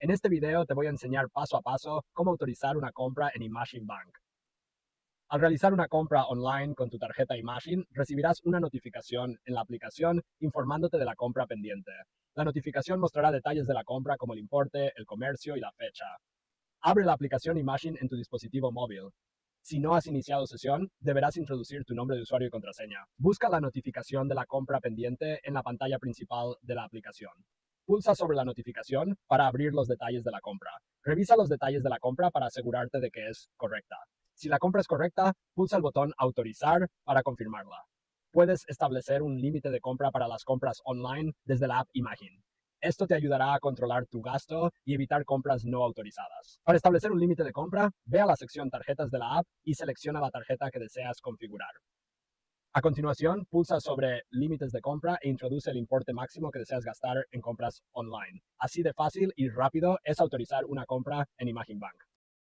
En este video te voy a enseñar paso a paso cómo autorizar una compra en Imagine Bank. Al realizar una compra online con tu tarjeta Imagine, recibirás una notificación en la aplicación informándote de la compra pendiente. La notificación mostrará detalles de la compra como el importe, el comercio y la fecha. Abre la aplicación Imagine en tu dispositivo móvil. Si no has iniciado sesión, deberás introducir tu nombre de usuario y contraseña. Busca la notificación de la compra pendiente en la pantalla principal de la aplicación. Pulsa sobre la notificación para abrir los detalles de la compra. Revisa los detalles de la compra para asegurarte de que es correcta. Si la compra es correcta, pulsa el botón Autorizar para confirmarla. Puedes establecer un límite de compra para las compras online desde la app Imagine. Esto te ayudará a controlar tu gasto y evitar compras no autorizadas. Para establecer un límite de compra, ve a la sección Tarjetas de la app y selecciona la tarjeta que deseas configurar. A continuación, pulsa sobre Límites de compra e introduce el importe máximo que deseas gastar en compras online. Así de fácil y rápido es autorizar una compra en Imagine Bank.